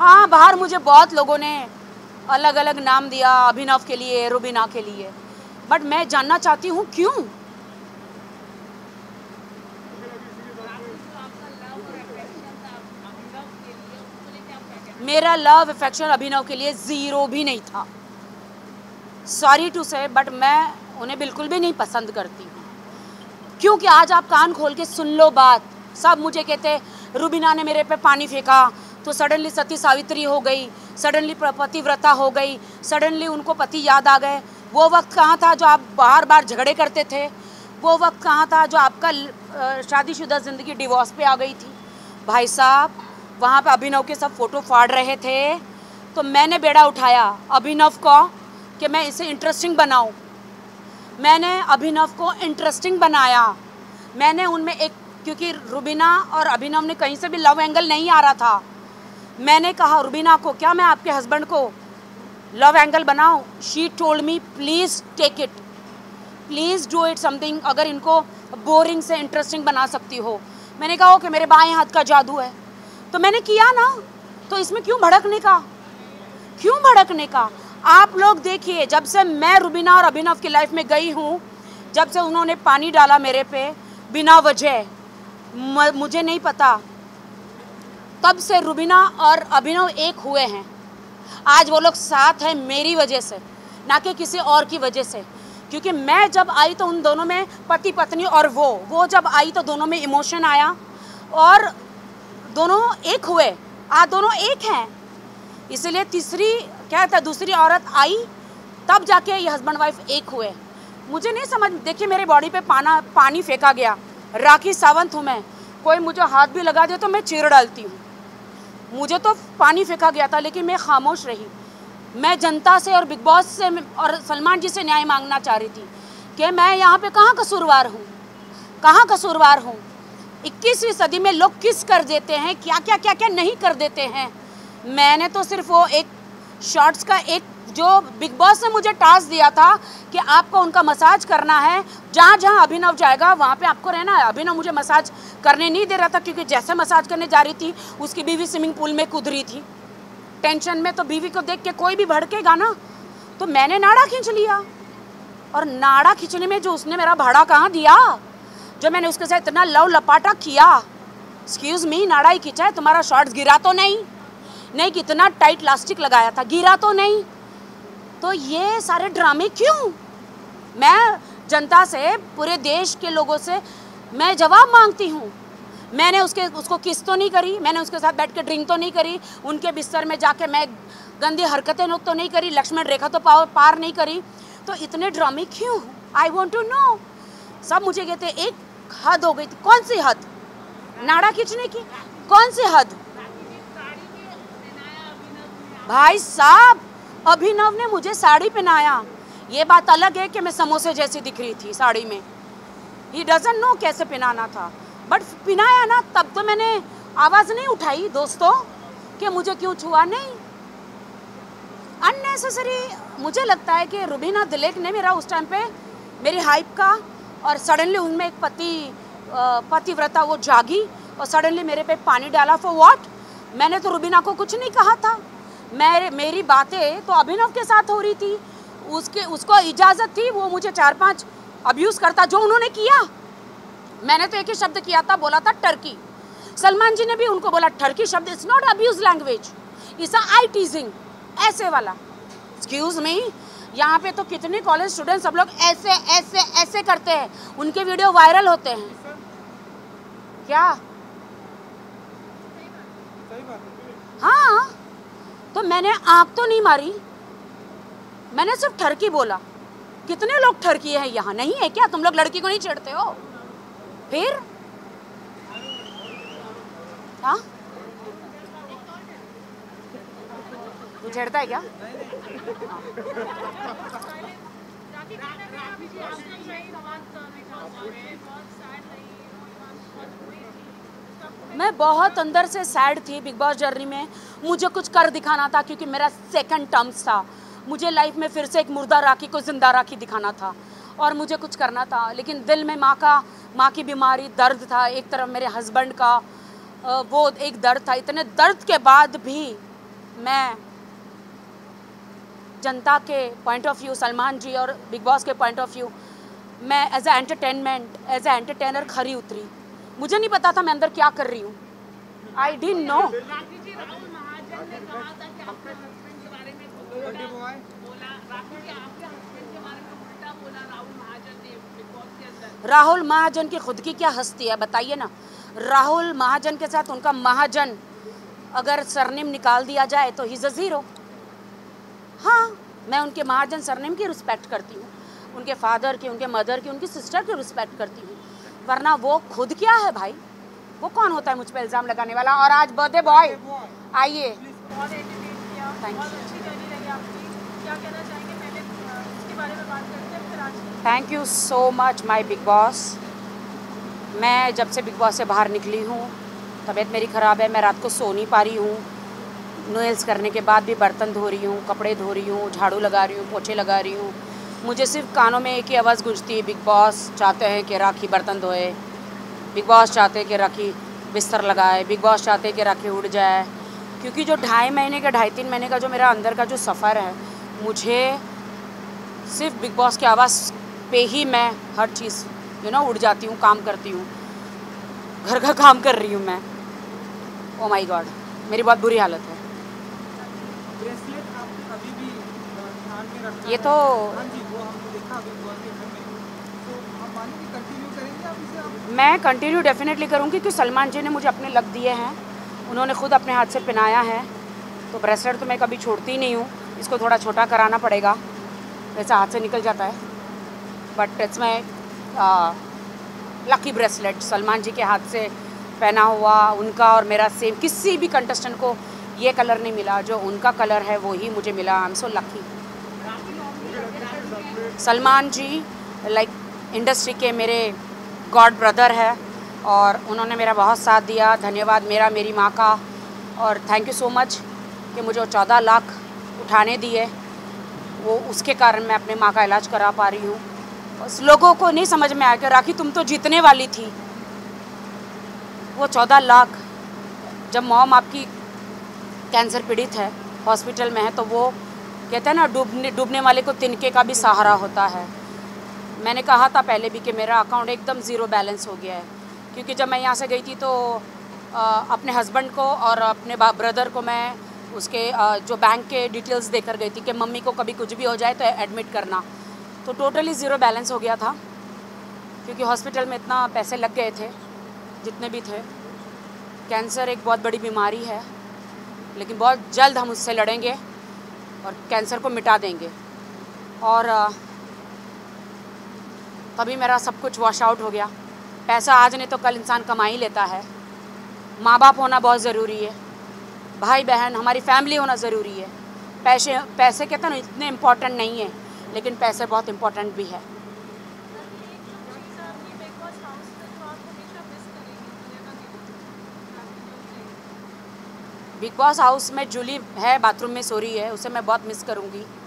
हाँ बाहर मुझे बहुत लोगों ने अलग अलग नाम दिया, अभिनव के लिए, रुबीना के लिए। बट मैं जानना चाहती हूँ क्यों? मेरा लव अफेक्शन अभिनव के लिए ज़ीरो भी नहीं था। सॉरी टू से बट मैं उन्हें बिल्कुल भी नहीं पसंद करती हूँ। क्योंकि आज आप कान खोल के सुन लो बात। सब मुझे कहते, रुबीना ने मेरे पे पानी फेंका तो सडनली सती सावित्री हो गई सडनली पतिव्रता हो गई सडनली उनको पति याद आ गए। वो वक्त कहाँ था जो आप बार बार झगड़े करते थे? वो वक्त कहाँ था जो आपका शादीशुदा ज़िंदगी डिवोर्स पे आ गई थी? भाई साहब, वहाँ पे अभिनव के सब फ़ोटो फाड़ रहे थे। तो मैंने बेड़ा उठाया, अभिनव को, कि मैं इसे इंटरेस्टिंग बनाऊँ। मैंने अभिनव को इंटरेस्टिंग बनाया। मैंने उनमें एक, क्योंकि रुबीना और अभिनव ने कहीं से भी लव एंगल नहीं आ रहा था। मैंने कहा, रुबीना को, क्या मैं आपके हस्बैंड को लव एंगल बनाऊँ? She told me please take it please do it something अगर इनको बोरिंग से इंटरेस्टिंग बना सकती हो. मैंने कहा ओके मेरे बाएँ हाथ का जादू है। तो मैंने किया ना तो इसमें क्यों भड़कने का? क्यों भड़कने का? आप लोग देखिए, जब से मैं रुबीना और अभिनव की लाइफ में गई हूँ, जब से उन्होंने पानी डाला मेरे पे, बिना वजह मुझे नहीं पता तब से रुबीना और अभिनव एक हुए हैं। आज वो लोग साथ हैं मेरी वजह से, ना कि किसी और की वजह से। क्योंकि मैं जब आई तो उन दोनों में पति, पत्नी और वो वो जब आई तो दोनों में इमोशन आया और दोनों एक हुए। आज दोनों एक हैं। इसलिए तीसरी, क्या था, दूसरी औरत आई, तब जाके ये हस्बैंड वाइफ एक हुए। मुझे नहीं समझ, देखिए मेरे बॉडी पे पाना, पानी फेंका गया। राखी सावंत हूँ मैं। कोई मुझे हाथ भी लगा दे तो मैं चीर डालती हूँ। मुझे तो पानी फेंका गया था, लेकिन मैं खामोश रही। मैं जनता से और बिग बॉस से और सलमान जी से न्याय मांगना चाह रही थी कि मैं यहाँ पे कहाँ कसूरवार हूँ? कहाँ कसूरवार हूँ? इक्कीसवीं सदी में लोग किस कर देते हैं? क्या क्या क्या क्या नहीं कर देते हैं? मैंने तो सिर्फ़ वो एक शॉर्ट्स का एक जो बिग बॉस ने मुझे टास्क दिया था कि आपको उनका मसाज करना है, जहाँ जहाँ अभिनव जाएगा, वहाँ पे आपको रहना है। अभिनव मुझे मसाज करने नहीं दे रहा था, क्योंकि जैसे मसाज करने जा रही थी, उसकी बीवी स्विमिंग पूल में कूद रही थी। टेंशन में तो बीवी को देख के कोई भी भड़केगा ना तो मैंने नाड़ा खींच लिया। और नाड़ा खींचने में जो उसने मेरा भाड़ा कहाँ दिया? जो मैंने उसके साथ इतना लव लपाटा किया एक्सक्यूज मी नाड़ा ही खींचा है, तुम्हारा शॉर्ट्स गिरा तो नहीं। नहीं कितना टाइट लास्टिक लगाया था, गिरा तो नहीं। तो ये सारे ड्रामे क्यों? मैं जनता से, पूरे देश के लोगों से मैं जवाब मांगती हूँ। मैंने उसके, उसको किस तो नहीं करी? मैंने उसके साथ बैठ के ड्रिंक तो नहीं करी? उनके बिस्तर में जाके मैं गंदी हरकतें तो नहीं करी? लक्ष्मण रेखा तो पार नहीं करी? तो इतने ड्रामे क्यों? आई वॉन्ट टू नो सब मुझे कहते एक हद हो गई थी कौन सी हद? नाड़ा खींचने की? कौन सी हद? भाई साहब अभिनव ने मुझे साड़ी पहनाया। ये बात अलग है कि मैं समोसे जैसी दिख रही थी साड़ी में। ही डजन नो कैसे पहनाना था। बट पहनाया ना, तब तो मैंने आवाज़ नहीं उठाई, दोस्तों, कि मुझे क्यों छुआ? नहीं। अननेसेसरी मुझे लगता है कि रुबीना दिलेक ने मेरा उस टाइम पे मेरी हाइप का और सडनली उनमें एक पति पतिव्रता वो जागी और सडनली मेरे पे पानी डाला। फॉर व्हाट मैंने तो रुबीना को कुछ नहीं कहा था। मैं मेरी बातें तो अभिनव के साथ हो रही थी। उसके उसको इजाज़त थी वो मुझे चार पाँच अब्यूज़ करता जो उन्होंने किया। मैंने तो एक ही शब्द किया था बोला था टर्की सलमान जी ने भी उनको बोला टर्की शब्द it's not abuse language it's I teasing ऐसे वाला। एक्सक्यूज मी यहाँ पे तो कितने कॉलेज स्टूडेंट सब लोग ऐसे ऐसे ऐसे करते हैं। उनके वीडियो वायरल होते हैं। क्या? हाँ। तो मैंने आँख तो नहीं मारी मैंने सिर्फ़ ठरकी बोला कितने लोग ठरकी हैं यहाँ नहीं है क्या तुम लोग लड़की को नहीं छेड़ते हो फिर हाँ तू छेड़ता है क्या मैं बहुत अंदर से सैड थी बिग बॉस जर्नी में। मुझे कुछ कर दिखाना था क्योंकि मेरा सेकंड टर्म्स था। मुझे लाइफ में फिर से एक मुर्दा राखी को ज़िंदा राखी दिखाना था और मुझे कुछ करना था। लेकिन दिल में माँ का, माँ की बीमारी, दर्द था एक तरफ़ मेरे हस्बैंड का। वो एक दर्द था। इतने दर्द के बाद भी मैं जनता के point of view Salman ji और बिग बॉस के पॉइंट ऑफ़ व्यू मैं as a entertainment as a entertainer खरी उतरी। मुझे नहीं पता था मैं अंदर क्या कर रही हूँ। आई डिन नो राहुल महाजन कि राहुल महाजन खुद की क्या हस्ती है बताइए ना। राहुल महाजन के साथ उनका महाजन अगर सरनेम निकाल दिया जाए तो हिज अ ज़ीरो हाँ मैं उनके महाजन सरनेम की रिस्पेक्ट करती हूँ। उनके फादर की उनके मदर की उनकी सिस्टर की रिस्पेक्ट करती हूँ। वरना वो खुद क्या है भाई? वो कौन होता है मुझ पर इल्ज़ाम लगाने वाला? और आज बर्थडे बॉय आइए। Thank you so much my Bigg Boss मैं जब से बिग बॉस से बाहर निकली हूँ तबीयत मेरी ख़राब है मैं रात को सो नहीं पा रही हूँ। नोएल्स करने के बाद भी बर्तन धो रही हूँ कपड़े धो रही हूँ झाड़ू लगा रही हूँ पोछे लगा रही हूँ। मुझे सिर्फ़ कानों में एक ही आवाज़ गूंजती है, बिग बॉस चाहते हैं कि राखी बर्तन धोए, बिग बॉस चाहते हैं कि राखी बिस्तर लगाए, बिग बॉस चाहते हैं कि राखी उड़ जाए। क्योंकि जो ढाई महीने का, ढाई तीन महीने का जो मेरा अंदर का जो सफ़र है, मुझे सिर्फ़ बिग बॉस की आवाज़ पे ही मैं हर चीज़ यू नो उड़ जाती हूँ, काम करती हूँ, घर का काम कर रही हूँ मैं। ओ माई गॉड मेरी बहुत बुरी हालत है ब्रेसलेट आप अभी भी अ, ध्यान में रखना ये तो- में कंटिन्यू मैं डेफिनेटली करूँगी क्योंकि सलमान जी ने मुझे अपने लग दिए हैं। उन्होंने खुद अपने हाथ से पहनाया है। तो ब्रेसलेट तो मैं कभी छोड़ती नहीं हूँ। इसको थोड़ा छोटा कराना पड़ेगा। वैसे हाथ से निकल जाता है। But it's my lucky bracelet Salman ji के हाथ से पहना हुआ, उनका और मेरा सेम किसी भी कंटेस्टेंट को ये कलर नहीं मिला। जो उनका कलर है, वो ही मुझे मिला। I am so lucky Salman ji like industry के मेरे गॉड ब्रदर है और उन्होंने मेरा बहुत साथ दिया। धन्यवाद मेरा, मेरी माँ का। और थैंक यू सो मच कि मुझे चौदह लाख उठाने दिए। वो उसके कारण मैं अपने माँ का इलाज करा पा रही हूँ। उस लोगों को नहीं समझ में आया कि राखी तुम तो जीतने वाली थी। वो चौदह लाख, जब मॉम आपकी कैंसर पीड़ित है हॉस्पिटल में है तो वो कहते हैं ना डूबने डूबने वाले को तिनके का भी सहारा होता है। मैंने कहा था पहले भी कि मेरा अकाउंट एकदम ज़ीरो बैलेंस हो गया है। क्योंकि जब मैं यहाँ से गई थी तो अ, अपने हस्बैंड को और अपने ब्रदर को मैं उसके अ, जो बैंक के डिटेल्स देकर गई थी कि मम्मी को कभी कुछ भी हो जाए तो एडमिट करना। तो टोटली ज़ीरो बैलेंस हो गया था क्योंकि हॉस्पिटल में इतना पैसे लग गए थे जितने भी थे। कैंसर एक बहुत बड़ी बीमारी है लेकिन बहुत जल्द हम उससे लड़ेंगे। और कैंसर को मिटा देंगे। और तभी मेरा सब कुछ वॉश आउट हो गया। पैसा आज नहीं तो कल इंसान कमा ही लेता है। माँ बाप होना बहुत ज़रूरी है। भाई बहन हमारी फैमिली होना ज़रूरी है। पैसे पैसे कहते ना इतने इम्पोर्टेंट नहीं है, लेकिन पैसे बहुत इम्पोर्टेंट भी है एक जो चीज़ है आपकी बिग बॉस हाउस में जो आप हमेशा मिस करेंगी whenever you- Bigg Boss house में जूली है, बाथरूम में सो रही है, उसे मैं बहुत मिस करूँगी।